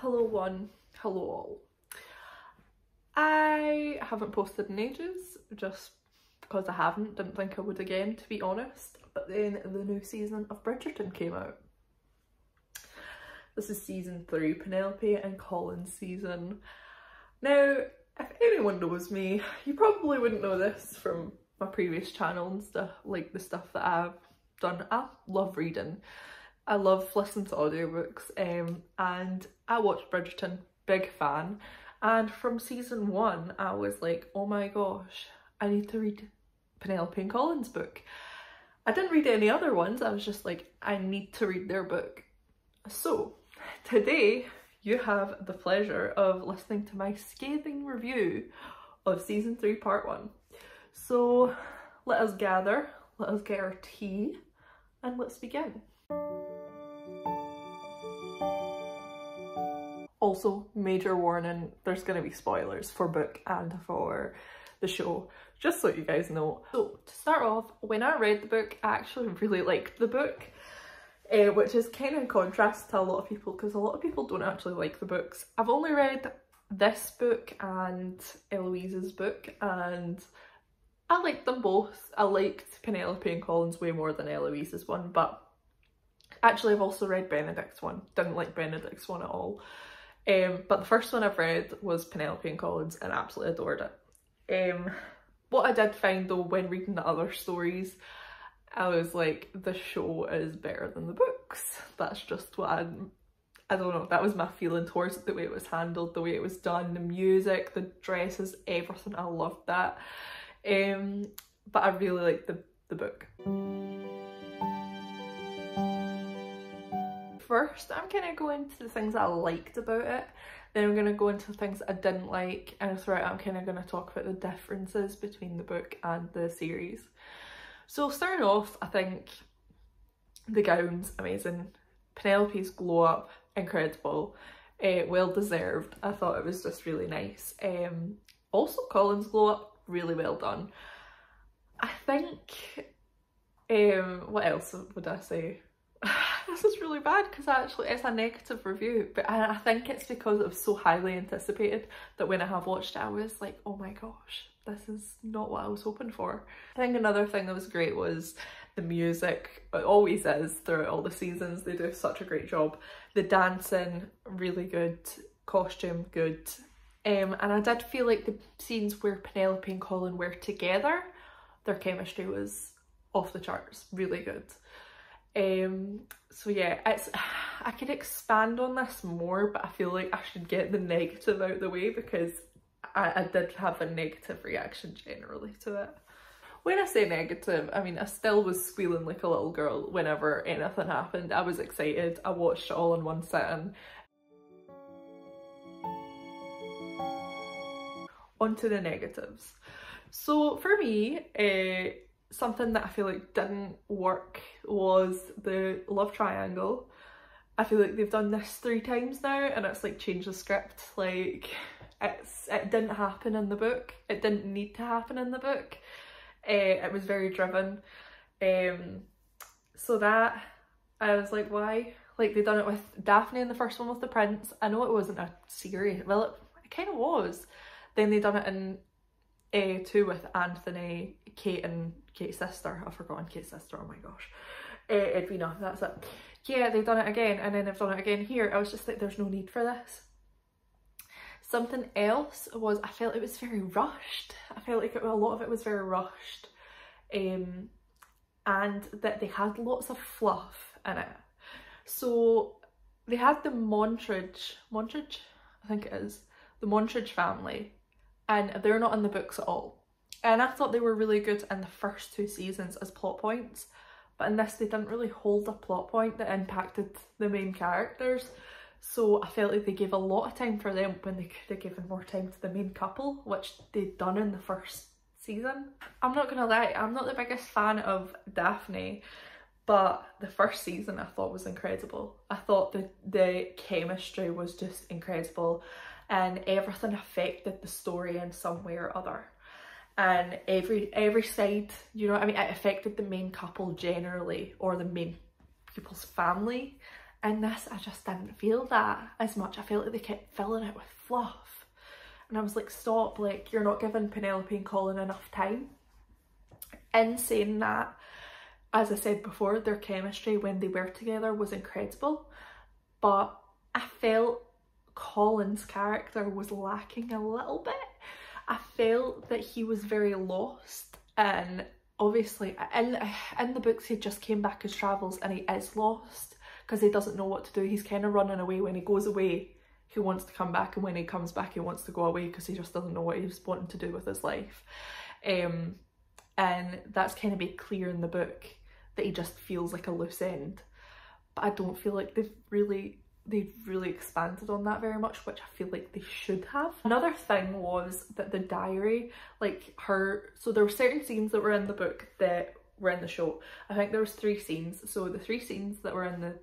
hello one, hello all. I haven't posted in ages, just because I haven't, didn't think I would again to be honest, but then the new season of Bridgerton came out. This is season three, Penelope and Colin's season. Now, if anyone knows me, you probably wouldn't know this from my previous channel and stuff, like the stuff that I've done. I love reading. I love listening to audiobooks um, and I watched Bridgerton, big fan. And from season one, I was like, oh my gosh, I need to read Penelope and Colin's book. I didn't read any other ones, I was just like, I need to read their book. So today you have the pleasure of listening to my scathing review of season three, part one. So let us gather, let us get our tea, and let's begin. Also, major warning, there's going to be spoilers for book and for the show, just so you guys know. So to start off, when I read the book, I actually really liked the book, uh, which is kind of in contrast to a lot of people because a lot of people don't actually like the books. I've only read this book and Eloise's book and I liked them both. I liked Penelope and Colin's way more than Eloise's one, but actually I've also read Benedict's one. Didn't like Benedict's one at all. Um, but the first one I've read was Penelope and Colin's and absolutely adored it. Um, what I did find though when reading the other stories, I was like, the show is better than the books. That's just what I, I don't know, that was my feeling towards it, the way it was handled, the way it was done, the music, the dresses, everything, I loved that. Um, but I really liked the, the book. First, I'm going to go into the things I liked about it. Then I'm going to go into things I didn't like and throughout I'm kind of going to talk about the differences between the book and the series. So starting off, I think the gown's amazing. Penelope's glow up, incredible. Uh, well deserved. I thought it was just really nice. Um, also Colin's glow up, really well done. I think, um, what else would I say? This is really bad because actually it's a negative review but I, I, think it's because it was so highly anticipated that when I have watched it I was like oh my gosh this is not what I was hoping for. I think another thing that was great was the music. It always is throughout all the seasons. They do such a great job. The dancing, really good. Costume, good. Um, and I did feel like the scenes where Penelope and Colin were together, their chemistry was off the charts, really good. Um, so yeah, it's I could expand on this more, but I feel like I should get the negative out the way because I, I did have a negative reaction generally to it. When I say negative, I mean I still was squealing like a little girl whenever anything happened. I was excited, I watched it all in one sitting. On to the negatives. So for me, uh, something that I feel like didn't work was the love triangle. I feel like they've done this three times now and it's like changed the script. Like it's it didn't happen in the book. It didn't need to happen in the book. Uh, it was very driven. Um, so that I was like, why? Like they done it with Daphne in the first one with the prince. I know it wasn't a series. Well, it, it kind of was. Then they done it in uh, two with Anthony, Kate and Kate's sister. I've forgotten Kate's sister. Oh my gosh. Uh, Edwina, that's it. Yeah, they've done it again and then they've done it again here. I was just like, there's no need for this. Something else was I felt it was very rushed. I felt like it, a lot of it was very rushed um, and that they had lots of fluff in it. So they had the Montridge, Montridge, I think it is, the Montridge family and they're not in the books at all. And I thought they were really good in the first two seasons as plot points, but in this they didn't really hold a plot point that impacted the main characters. So I felt like they gave a lot of time for them when they could have given more time to the main couple, which they'd done in the first season. I'm not gonna lie, I'm not the biggest fan of Daphne, but the first season I thought was incredible. I thought the, the chemistry was just incredible and everything affected the story in some way or other. And every every side, you know I mean, it affected the main couple generally or the main people's family And this, I just didn't feel that as much. I felt like they kept filling it with fluff. And I was like, stop, like, you're not giving Penelope and Colin enough time. In saying that, as I said before, their chemistry when they were together was incredible. But I felt Colin's character was lacking a little bit. I felt that he was very lost and obviously in, in the books he just came back as travels and he is lost because he doesn't know what to do. He's kind of running away. When he goes away, he wants to come back and when he comes back he wants to go away because he just doesn't know what he's wanting to do with his life. Um, and that's kind of made clear in the book that he just feels like a loose end. But I don't feel like they've really they've really expanded on that very much, which I feel like they should have. Another thing was that the diary, like her, so there were certain scenes that were in the book that were in the show. I think there was three scenes. So the three scenes that were in the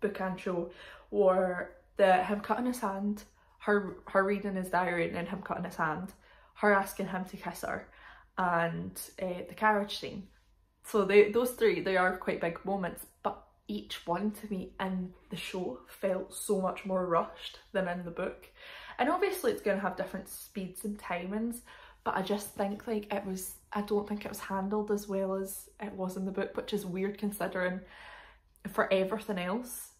book and show were the him cutting his hand, her her reading his diary and then him cutting his hand, her asking him to kiss her, and uh, the carriage scene. So they those three they are quite big moments, but each one to me in the show felt so much more rushed than in the book. And obviously it's going to have different speeds and timings, but I just think like it was, I don't think it was handled as well as it was in the book, which is weird considering for everything else,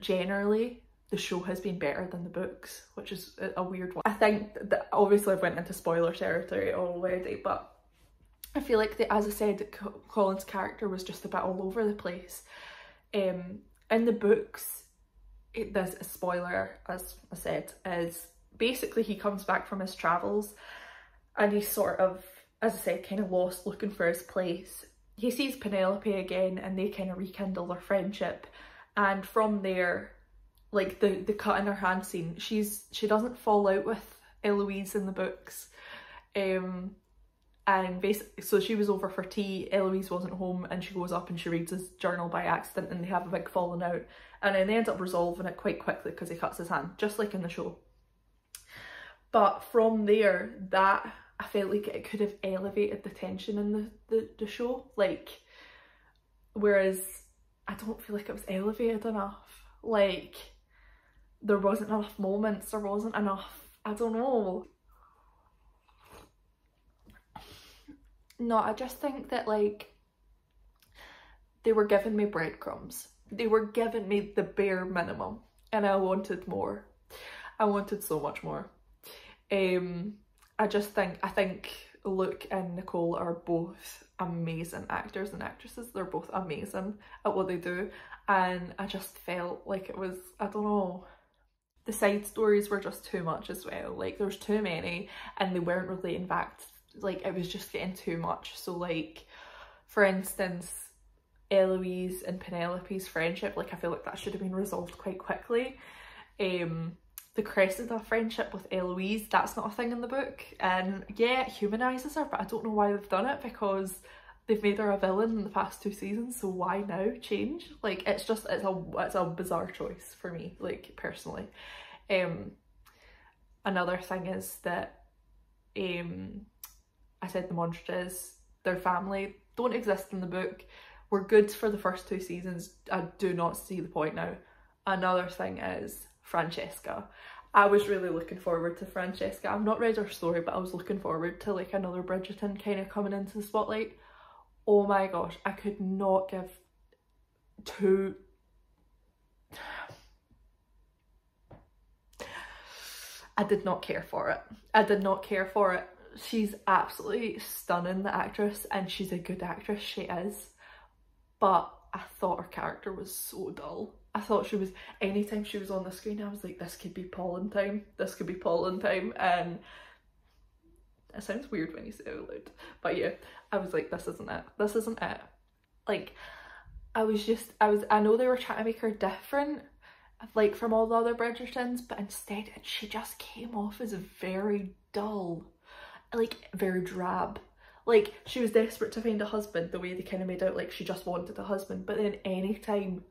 generally the show has been better than the books, which is a weird one. I think that obviously I've went into spoiler territory already, but I feel like, the, as I said, Colin's character was just a bit all over the place. Um, in the books, it, there's a spoiler, as I said, is basically he comes back from his travels and he's sort of, as I said, kind of lost looking for his place. He sees Penelope again and they kind of rekindle their friendship. And from there, like the, the cut in her hand scene, she's she doesn't fall out with Eloise in the books. Um, and basically so she was over for tea eloise wasn't home and she goes up and she reads his journal by accident and they have a big falling out. And then they end up resolving it quite quickly because he cuts his hand just like in the show. But from there that i felt like it could have elevated the tension in the, the, the show. Like whereas i don't feel like it was elevated enough. Like there wasn't enough moments there wasn't enough i don't know No, I just think that like they were giving me breadcrumbs. They were giving me the bare minimum and I wanted more. I wanted so much more. Um, I just think, I think Luke and Nicole are both amazing actors and actresses. They're both amazing at what they do. And I just felt like it was, I don't know, the side stories were just too much as well. Like there's too many and they weren't relating back like it was just getting too much. So like, for instance, Eloise and Penelope's friendship, like I feel like that should have been resolved quite quickly. Um, the Cressida friendship with Eloise, that's not a thing in the book. And yeah, it humanises her, but I don't know why they've done it because they've made her a villain in the past two seasons, so why now change? Like it's just it's a it's a bizarre choice for me, like personally. Um another thing is that um I said the Monsters, their family, don't exist in the book. Were good for the first two seasons. I do not see the point now. Another thing is Francesca. I was really looking forward to Francesca. I've not read her story, but I was looking forward to like another Bridgerton kind of coming into the spotlight. Oh my gosh, I could not give two I did not care for it. I did not care for it she's absolutely stunning, the actress, and she's a good actress, she is. But I thought her character was so dull. I thought she was, anytime she was on the screen, I was like, this could be Polin time, this could be Polin time, and it sounds weird when you say it out loud. But yeah, I was like, this isn't it, this isn't it. Like, I was just, I was, I know they were trying to make her different, like from all the other Bridgertons, but instead she just came off as very dull like very drab. Like she was desperate to find a husband the way they kind of made out like she just wanted a husband but then anytime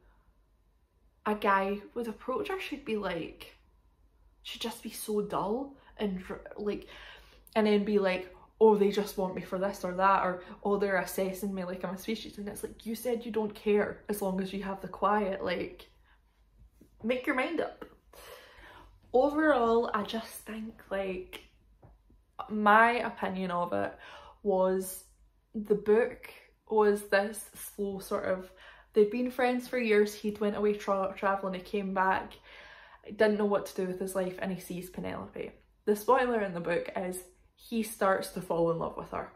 a guy would approach her she'd be like she'd just be so dull and like and then be like oh they just want me for this or that or oh they're assessing me like I'm a species and it's like you said you don't care as long as you have the quiet like make your mind up. Overall I just think like my opinion of it was the book was this slow sort of they'd been friends for years he'd went away tra traveling he came back didn't know what to do with his life and he sees Penelope. The spoiler in the book is he starts to fall in love with her.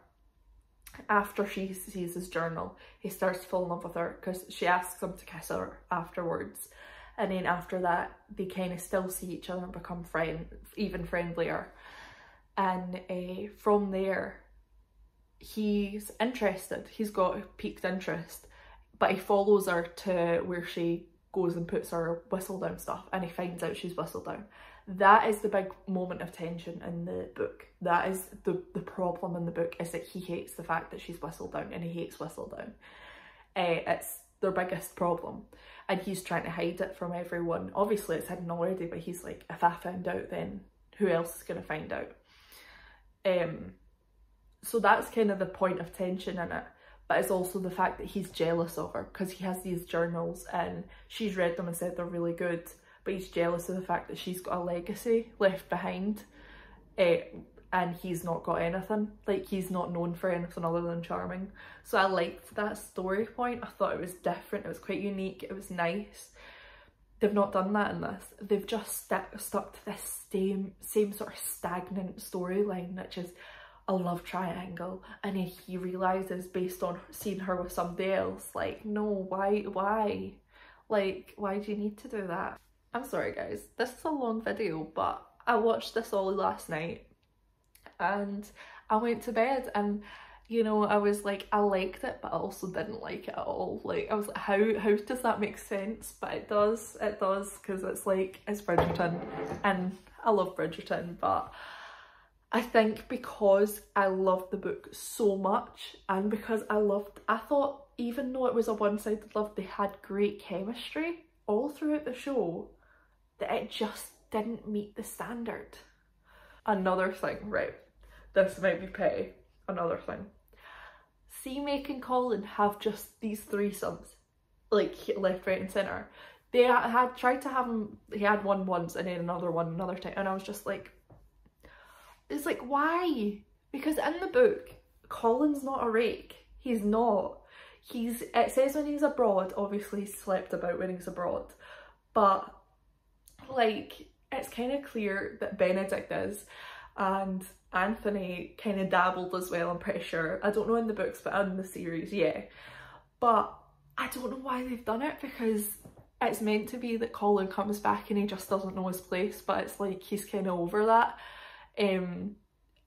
After she sees his journal, he starts to fall in love with her because she asks him to kiss her afterwards. And then after that, they kind of still see each other and become friend, even friendlier. And uh, from there, he's interested. He's got a piqued interest, but he follows her to where she goes and puts her Whistledown stuff and he finds out she's Whistledown. That is the big moment of tension in the book. That is the, the problem in the book is that he hates the fact that she's Whistledown and he hates Whistledown. Uh, it's their biggest problem and he's trying to hide it from everyone. Obviously it's hidden already but he's like if I found out then who else is going to find out? Um, so that's kind of the point of tension in it but it's also the fact that he's jealous of her because he has these journals and she's read them and said they're really good but he's jealous of the fact that she's got a legacy left behind uh, and he's not got anything. Like he's not known for anything other than charming. So I liked that story point. I thought it was different. It was quite unique. It was nice they've not done that in this. They've just st stuck to this same same sort of stagnant storyline which is a love triangle. And then he realizes based on seeing her with somebody else like no why why? Like why do you need to do that? I'm sorry guys. This is a long video but i watched this all last night. And i went to bed and you know i was like i liked it but i also didn't like it at all like i was like how how does that make sense but it does it does because it's like it's bridgerton and i love bridgerton but I think because I loved the book so much and because I loved, I thought even though it was a one-sided love, they had great chemistry all throughout the show, that it just didn't meet the standard. Another thing, right, this might be petty, another thing. See Make and Colin have just these threesomes, like left, right and centre. They had tried to have him, he had one once and then another one another time and I was just like, it's like, why? Because in the book, Colin's not a rake. He's not. He's, it says when he's abroad, obviously he slept about when he's abroad, but like, it's kind of clear that Benedict is and Anthony kind of dabbled as well, I'm pretty sure. I don't know in the books, but in the series, yeah. But I don't know why they've done it because it's meant to be that Colin comes back and he just doesn't know his place, but it's like he's kind of over that. Um,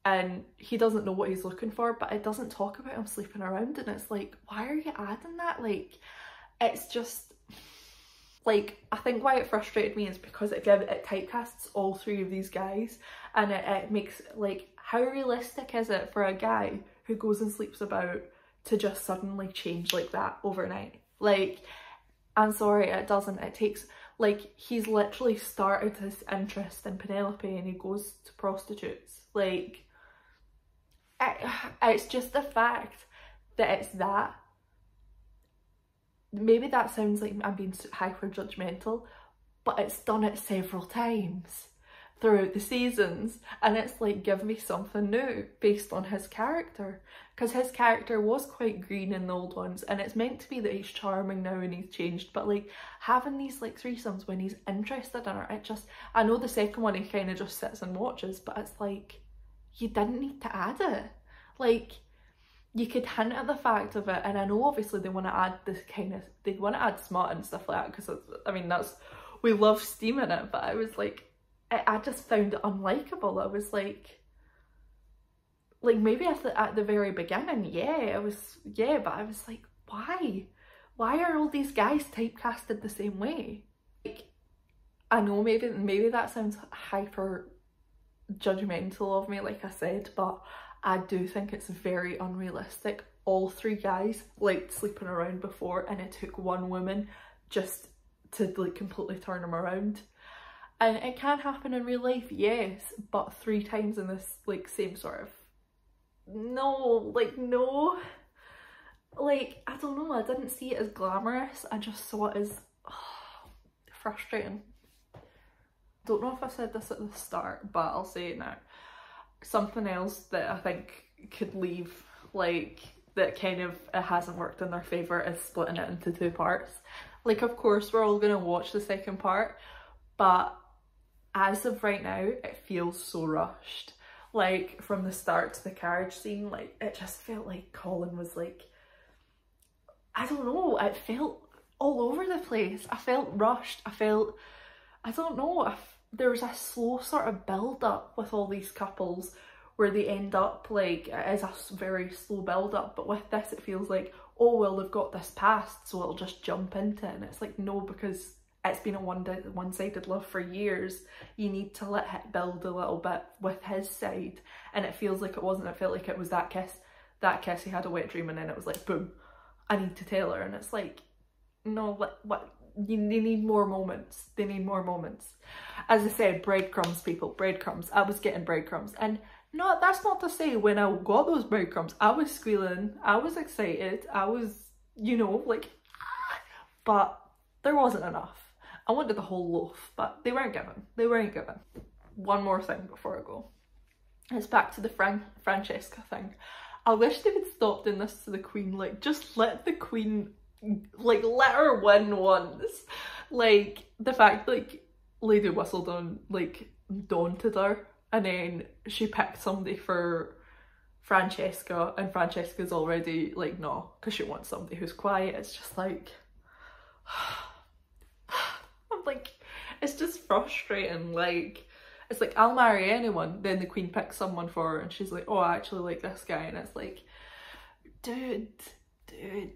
and he doesn't know what he's looking for, but it doesn't talk about him sleeping around. And it's like, why are you adding that? Like, it's just like I think why it frustrated me is because it it typecasts all three of these guys, and it, it makes like how realistic is it for a guy who goes and sleeps about to just suddenly change like that overnight? Like, I'm sorry, it doesn't. It takes like he's literally started his interest in Penelope and he goes to prostitutes. Like it, it's just the fact that it's that. Maybe that sounds like I'm being hyper judgmental, but it's done it several times throughout the seasons and it's like give me something new based on his character. Because his character was quite green in the old ones and it's meant to be that he's charming now and he's changed but like having these like threesomes when he's interested in her it just I know the second one he kind of just sits and watches but it's like you didn't need to add it. Like you could hint at the fact of it and I know obviously they want to add this kind of they want to add smart and stuff like that because I mean that's we love steam in it but I was like I, I just found it unlikable. I was like, like maybe at the, at the very beginning, yeah, I was, yeah, but I was like, why? Why are all these guys typecasted the same way? Like, I know maybe, maybe that sounds hyper judgmental of me, like I said, but I do think it's very unrealistic. All three guys liked sleeping around before and it took one woman just to like completely turn them around. And it can happen in real life, yes, but three times in this like same sort of no, like no. Like, I don't know, I didn't see it as glamorous, I just saw it as oh, frustrating. Don't know if I said this at the start, but I'll say it now. Something else that I think could leave, like, that kind of it hasn't worked in their favour is splitting it into two parts. Like, of course, we're all to watch the second part, but as of right now, it feels so rushed. Like from the start to the carriage scene, like it just felt like Colin was like, I don't know, it felt all over the place. I felt rushed. I felt, I don't know, I, there was a slow sort of build up with all these couples where they end up like, it is a very slow build up, but with this it feels like, oh well they've got this past so it'll just jump into it. And it's like no because it's been a one one-sided love for years. You need to let it build a little bit with his side. And it feels like it wasn't. It felt like it was that kiss that kiss he had a wet dream and then it was like boom i need to tell her. And it's like no what what they need more moments they need more moments as i said breadcrumbs people breadcrumbs i was getting breadcrumbs and no that's not to say when i got those breadcrumbs i was squealing i was excited i was you know like ah, but there wasn't enough I wanted the whole loaf, but they weren't given. They weren't given. One more thing before I go. It's back to the Fran Francesca thing. I wish they had stopped doing this to the Queen. Like, just let the Queen, like, let her win once. Like, the fact, like, Lady Whistledown, like, daunted her and then she picked somebody for Francesca and Francesca's already like no because she wants somebody who's quiet it's just like I'm like it's just frustrating like it's like I'll marry anyone then the queen picks someone for her and she's like oh I actually like this guy and it's like dude dude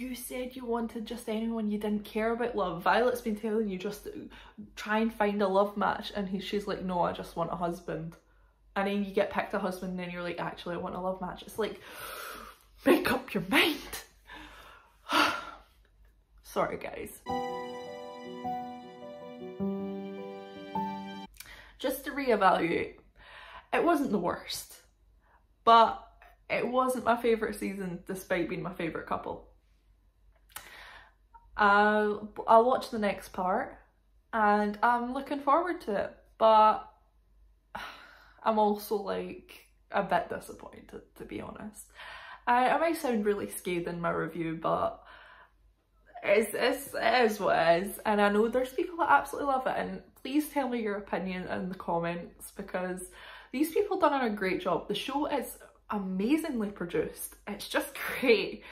you said you wanted just anyone you didn't care about love Violet's been telling you just try and find a love match and he, she's like no I just want a husband and then you get picked a husband and then you're like actually I want a love match it's like make up your mind sorry guys just to reevaluate. It wasn't the worst, but it wasn't my favourite season despite being my favourite couple. I'll, I'll watch the next part and I'm looking forward to it, but I'm also like a bit disappointed to be honest. I, I might sound really scathing in my review, but it's, it's, it is what it is. And I know there's people that absolutely love it. And please tell me your opinion in the comments because these people done a great job. The show is amazingly produced. It's just great.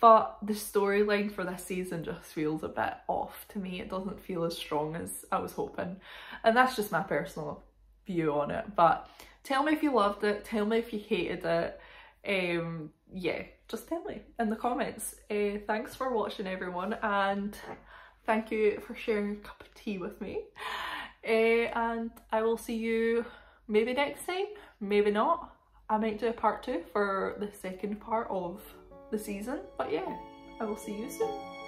But the storyline for this season just feels a bit off to me. It doesn't feel as strong as I was hoping. And that's just my personal view on it. But tell me if you loved it. Tell me if you hated it. Um, yeah, just tell me in the comments. Uh, thanks for watching everyone and thank you for sharing a cup of tea with me. Uh, and I will see you maybe next time, maybe not. I might do a part two for the second part of the season, but yeah, I will see you soon.